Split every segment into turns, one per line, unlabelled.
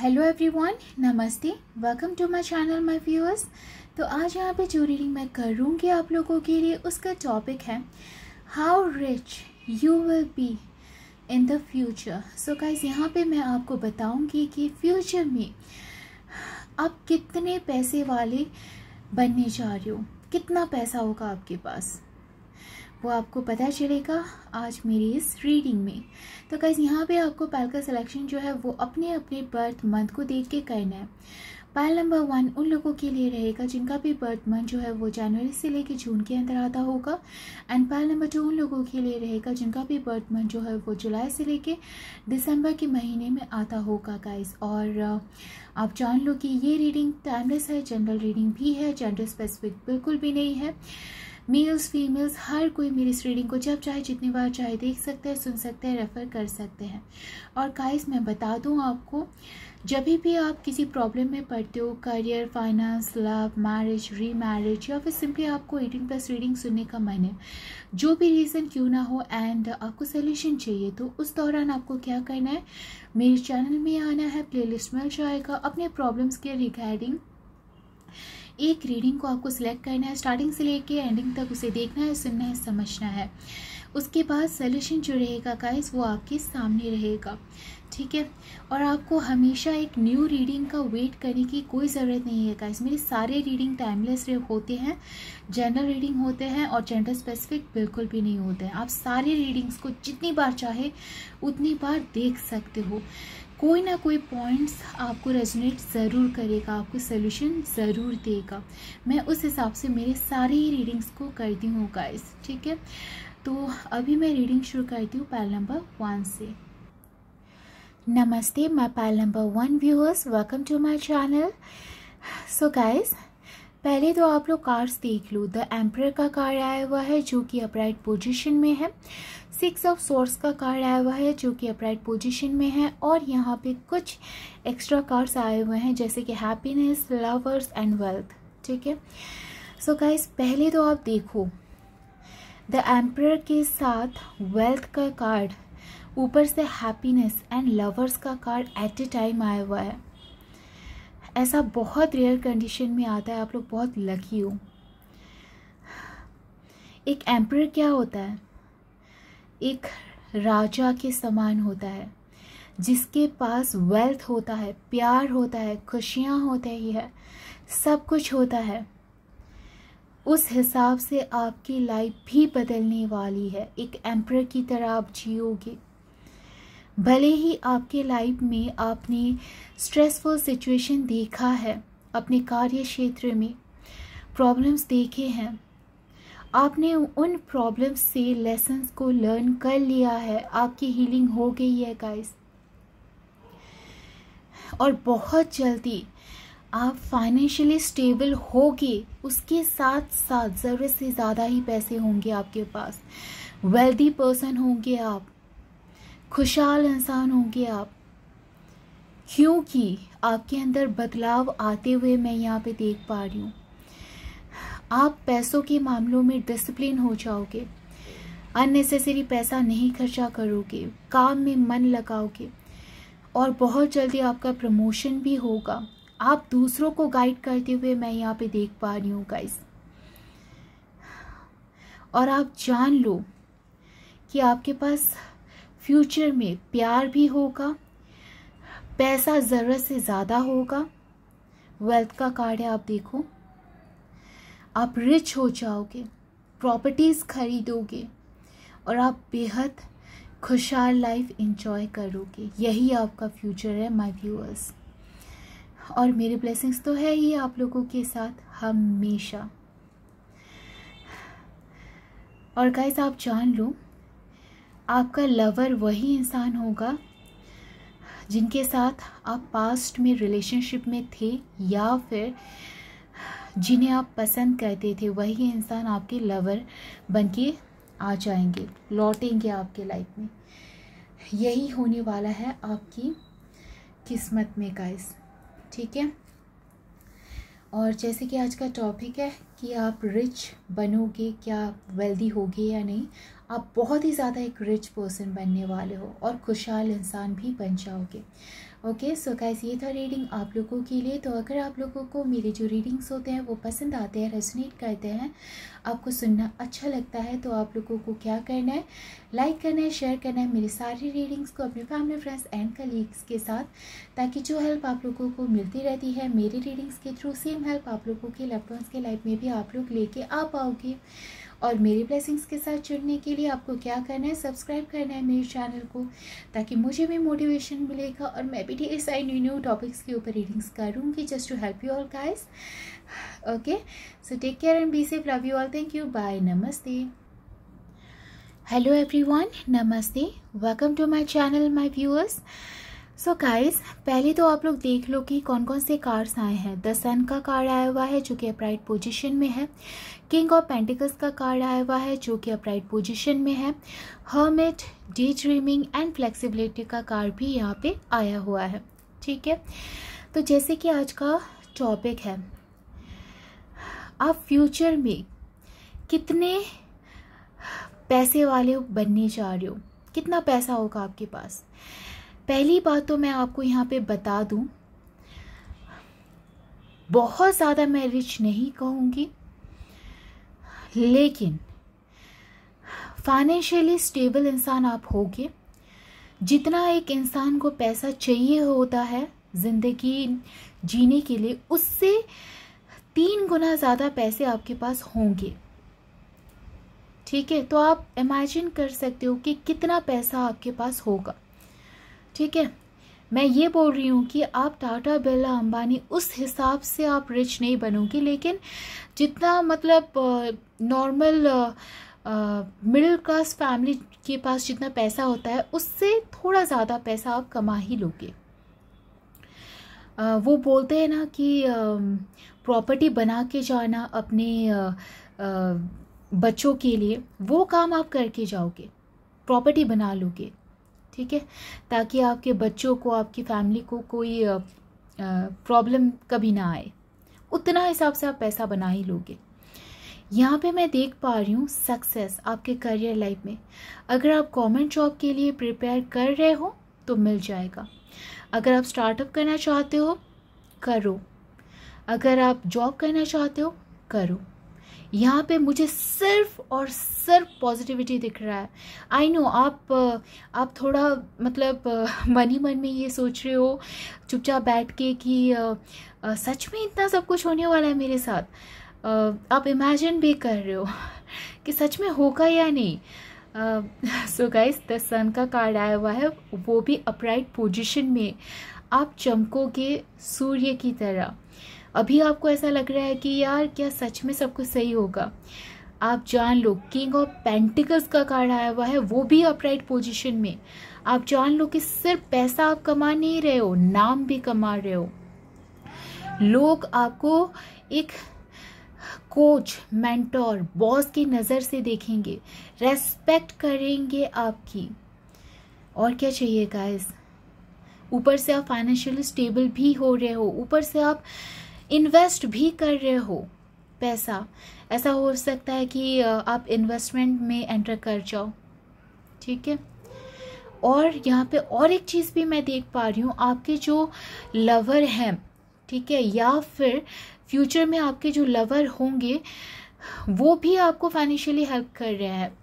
Hello everyone नमस्ते welcome to my channel my viewers तो आज यहाँ पे जो रीडिंग मैं करूँगी आप लोगों के लिए, उसका टॉपिक है how rich you will be in the future so guys यहाँ पे मैं आपको बताऊँगी कि फ्यूचर में आप कितने पैसे वाले बनने जा रहे हो, कितना पैसा होगा आपके पास। वो आपको पता चलेगा आज मेरी इस रीडिंग में। तो कैसे यहाँ पे आपको पैल का सिलेक्शन जो है, वो अपने अपने बर्थ मंथ को देख के करना है। पायल नंबर वन उन लोगों के लिए रहेगा जिनका भी बर्थ मंथ जो है, वो जनवरी से लेके जून के अंदर आता होगा। एंड पायल नंबर टू उन लोगों के लिए रहेगा जिनका भी बर्थ मंथ जो है, वो जुलाई से लेके दिसंबर के महीने में आता होगा गाइस और आप जान लो कि ये रीडिंग टाइमलेस है जनरल रीडिंग भी है जेंडर स्पेसिफिक बिल्कुल भी नहीं है। मेल्स, फीमेल्स, हर कोई मेरी इस रीडिंग को जब चाहे, जितनी बार चाहे, देख सकते हैं, सुन सकते हैं, रेफ़र कर सकते हैं। और गाइस मैं बता दूँ आपको, जब भी आप किसी प्रॉब्लम में पढ़ते हो career finance love marriage remarriage या फिर सिंपली आपको एटीन प्लस रीडिंग सुनने का मन है, जो भी रीज़न क्यों ना हो एंड आपको सोल्यूशन चाहिए तो उस दौरान आपको क्या करना है, मेरे चैनल में आना है प्लेलिस्ट मिल जाएगा, अपने प्रॉब्लम्स के रिगार्डिंग एक रीडिंग को आपको सिलेक्ट करना है स्टार्टिंग से लेके एंडिंग तक उसे देखना है, सुनना है, समझना है। उसके बाद सोल्यूशन जो रहेगा गाइस वो आपके सामने रहेगा। ठीक है? और आपको हमेशा एक न्यू रीडिंग का वेट करने की कोई ज़रूरत नहीं है गाइस मेरे सारे रीडिंग टाइमलेस होते हैं जनरल रीडिंग होते हैं और जेंडर स्पेसिफिक बिल्कुल भी नहीं होते हैं। आप सारे रीडिंग्स को जितनी बार चाहे, उतनी बार देख सकते हो। कोई ना कोई पॉइंट्स आपको रेजोनेट ज़रूर करेगा, आपको सोल्यूशन ज़रूर देगा। मैं उस हिसाब से मेरे सारे ही रीडिंग्स को करती हूँ गाइस ठीक है? तो अभी मैं रीडिंग शुरू करती हूँ पैल नंबर वन से। नमस्ते my pal number one viewers welcome to my channel so guys पहले तो आप लोग कार्ड्स देख लो। द एम्पर का कार्ड आया हुआ है, जो कि अपराइट पोजीशन में है। सिक्स ऑफ़ सोर्स का कार्ड आया हुआ है, जो कि अपराइट पोजीशन में है, और यहाँ पे कुछ एक्स्ट्रा कार्ड्स आए हुए हैं, जैसे कि हैप्पीनेस लवर्स एंड वेल्थ ठीक है? सो गाइस पहले तो आप देखो द एम्पर के साथ वेल्थ का कार्ड ऊपर से हैप्पीनेस एंड लवर्स का कार्ड एट ए टाइम आया हुआ है। ऐसा बहुत रेयर कंडीशन में आता है, आप लोग बहुत लकी हो। एक एम्पर क्या होता है? एक राजा के समान होता है, जिसके पास वेल्थ होता है, प्यार होता है, खुशियाँ होती है सब कुछ होता है। उस हिसाब से आपकी लाइफ भी बदलने वाली है। एक एम्पर की तरह आप जियोगे। भले ही आपके लाइफ में आपने स्ट्रेसफुल सिचुएशन देखा है, अपने कार्य क्षेत्र में प्रॉब्लम्स देखे हैं आपने उन प्रॉब्लम्स से लेसन्स को लर्न कर लिया है। आपकी हीलिंग हो गई है गाइस और बहुत जल्दी आप फाइनेंशियली स्टेबल होगे, उसके साथ साथ ज़रूरत से ज़्यादा ही पैसे होंगे आपके पास। वेल्दी पर्सन होंगे आप। खुशहाल इंसान होंगे आप। क्योंकि आपके अंदर बदलाव आते हुए मैं यहाँ पे देख पा रही हूँ। आप पैसों के मामलों में डिसिप्लिन हो जाओगे। अननेसेसरी पैसा नहीं खर्चा करोगे। काम में मन लगाओगे। और बहुत जल्दी आपका प्रमोशन भी होगा। आप दूसरों को गाइड करते हुए मैं यहाँ पे देख पा रही हूँ गाइस और आप जान लो कि आपके पास फ्यूचर में प्यार भी होगा, पैसा ज़रूरत से ज़्यादा होगा। वेल्थ का कार्ड है, आप देखो। आप रिच हो जाओगे प्रॉपर्टीज़ खरीदोगे और आप बेहद खुशहाल लाइफ इंजॉय करोगे। यही आपका फ्यूचर है माय व्यूअर्स और मेरे ब्लेसिंग्स तो है ही आप लोगों के साथ हमेशा। और गाइस आप जान लो, आपका लवर वही इंसान होगा जिनके साथ आप पास्ट में रिलेशनशिप में थे या फिर जिन्हें आप पसंद करते थे, वही इंसान आपके लवर बन के आ जाएँगे, लौटेंगे आपके लाइफ में। यही होने वाला है आपकी किस्मत में गाइस ठीक है? और जैसे कि आज का टॉपिक है कि आप रिच बनोगे, क्या वेल्दी होगे या नहीं आप बहुत ही ज़्यादा एक रिच पर्सन बनने वाले हो और खुशहाल इंसान भी बन जाओगे। ओके सो गाइस ये था रीडिंग आप लोगों के लिए। तो अगर आप लोगों को मेरे जो रीडिंग्स होते हैं, वो पसंद आते हैं रेजोनेट करते हैं, आपको सुनना अच्छा लगता है तो आप लोगों को क्या करना है? लाइक करना है शेयर करना है, मेरी सारी रीडिंग्स को अपने फैमिली फ्रेंड्स एंड कलीग्स के साथ, ताकि जो हेल्प आप लोगों को मिलती रहती है, मेरी रीडिंग्स के थ्रू सेम हेल्प आप लोगों के लव के लाइफ में भी आप लोग लेके आ पाओगे। और मेरी ब्लेसिंग्स के साथ जुड़ने के लिए आपको क्या करना है सब्सक्राइब करना है मेरे चैनल को, ताकि मुझे भी मोटिवेशन मिलेगा और मैं भी ढेर सारी न्यू न्यू टॉपिक्स के ऊपर रीडिंग्स करूँगी just to help you all guys okay so take care and be safe love you all thank you bye नमस्ते हेलो एवरीवन नमस्ते welcome to my channel my viewers so so guys पहले तो आप लोग देख लो कि कौन कौन से कार्ड्स आए हैं। द सन का कार्ड आया हुआ है, जो कि अपराइट पोजीशन में है। किंग ऑफ़ पेंटिकल्स का कार्ड आया हुआ है, जो कि अपराइट पोजीशन में है। Hermit the dreaming and flexibility का कार्ड भी यहाँ पे आया हुआ है। ठीक है? तो जैसे कि आज का टॉपिक है, आप फ्यूचर में कितने पैसे वाले बनने जा रहे हो? कितना पैसा होगा आपके पास? पहली बात तो मैं आपको यहाँ पे बता दूँ, बहुत ज़्यादा मैं रिच नहीं कहूँगी, लेकिन फाइनेंशियली स्टेबल इंसान आप होगे, जितना एक इंसान को पैसा चाहिए होता है ज़िंदगी जीने के लिए, उससे तीन गुना ज़्यादा पैसे आपके पास होंगे। ठीक है तो आप इमेजिन कर सकते हो कि कितना पैसा आपके पास होगा। ठीक है? मैं ये बोल रही हूँ कि आप टाटा बिरला अंबानी उस हिसाब से आप रिच नहीं बनोगे, लेकिन जितना मतलब नॉर्मल मिडिल क्लास फैमिली के पास जितना पैसा होता है, उससे थोड़ा ज़्यादा पैसा आप कमा ही लोगे। वो बोलते हैं ना कि प्रॉपर्टी बना के जाना अपने बच्चों के लिए, वो काम आप करके जाओगे प्रॉपर्टी बना लोगे। ठीक है? ताकि आपके बच्चों को, आपकी फैमिली को कोई प्रॉब्लम कभी ना आए। उतना हिसाब से आप पैसा बना ही लोगे। यहाँ पे मैं देख पा रही हूँ सक्सेस आपके करियर लाइफ में। अगर आप गवर्नमेंट जॉब के लिए प्रिपेयर कर रहे हो तो मिल जाएगा। अगर आप स्टार्टअप करना चाहते हो, करो। अगर आप जॉब करना चाहते हो, करो। यहाँ पे मुझे सिर्फ़ और सिर्फ़ पॉजिटिविटी दिख रहा है। आई नो आप आप थोड़ा मतलब मन ही मन में ये सोच रहे हो, चुपचाप बैठ के कि सच में इतना सब कुछ होने वाला है मेरे साथ? आप इमेजिन भी कर रहे हो कि सच में होगा या नहीं? सो गाइस द सन का कार्ड आया हुआ है, वो भी अपराइट पोजीशन में। आप चमकोगे सूर्य की तरह। अभी आपको ऐसा लग रहा है कि यार, क्या सच में सब कुछ सही होगा? आप जान लो किंग ऑफ़ पेंटिकल्स का कार्ड आया हुआ है, वो भी अपराइट पोजीशन में। आप जान लो कि सिर्फ़ पैसा आप कमा नहीं रहे हो, नाम भी कमा रहे हो। लोग आपको एक कोच मेंटोर बॉस की नज़र से देखेंगे रेस्पेक्ट करेंगे आपकी। और क्या चाहिए गाइस ऊपर से आप फाइनेंशियली स्टेबल भी हो रहे हो, ऊपर से आप इन्वेस्ट भी कर रहे हो पैसा, ऐसा हो सकता है कि आप इन्वेस्टमेंट में एंटर कर जाओ। ठीक है? और यहाँ पे और एक चीज़ भी मैं देख पा रही हूँ, आपके जो लवर हैं, ठीक है? या फिर फ्यूचर में आपके जो लवर होंगे, वो भी आपको फाइनेंशियली हेल्प कर रहे हैं।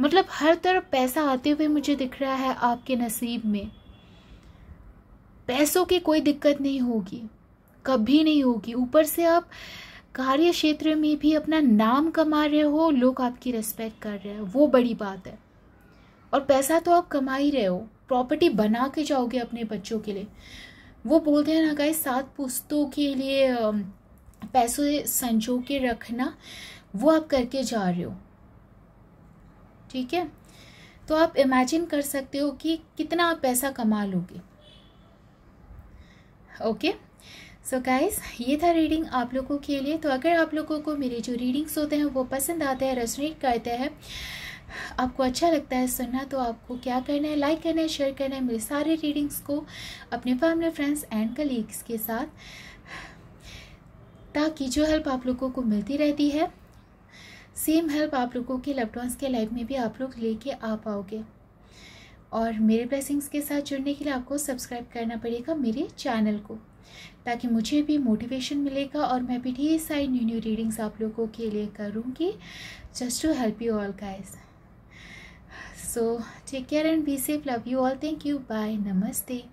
मतलब हर तरफ़ पैसा आते हुए मुझे दिख रहा है आपके नसीब में। पैसों की कोई दिक्कत नहीं होगी। कभी नहीं होगी। ऊपर से आप कार्य क्षेत्र में भी अपना नाम कमा रहे हो, लोग आपकी रेस्पेक्ट कर रहे हैं। वो बड़ी बात है। और पैसा तो आप कमा ही रहे हो। प्रॉपर्टी बना के जाओगे अपने बच्चों के लिए। वो बोलते हैं ना, गाइस, सात पुस्तों के लिए पैसों संजो के रखना, वो आप करके जा रहे हो। ठीक है? तो आप इमेजिन कर सकते हो कि कितना आप पैसा कमा लोगे। Okay okay? So so guys ये था रीडिंग आप लोगों के लिए। तो अगर आप लोगों को मेरे जो रीडिंग्स होते हैं, वो पसंद आते हैं रेजोनेट करते हैं, आपको अच्छा लगता है सुनना तो आपको क्या करना है लाइक करना है शेयर करना है, मेरे सारे रीडिंग्स को अपने फैमिली फ्रेंड्स एंड कलीग्स के साथ, ताकि जो हेल्प आप लोगों को मिलती रहती है सेम हेल्प आप लोगों के लव्ड के लाइफ में भी आप लोग लेके आ पाओगे। और मेरे ब्लेसिंग्स के साथ जुड़ने के लिए आपको सब्सक्राइब करना पड़ेगा मेरे चैनल को। ताकि मुझे भी मोटिवेशन मिलेगा और मैं भी ढेर सारी न्यू न्यू रीडिंग्स आप लोगों के लिए करूँगी। Just to help you all guys so take care and be safe love you all thank you bye नमस्ते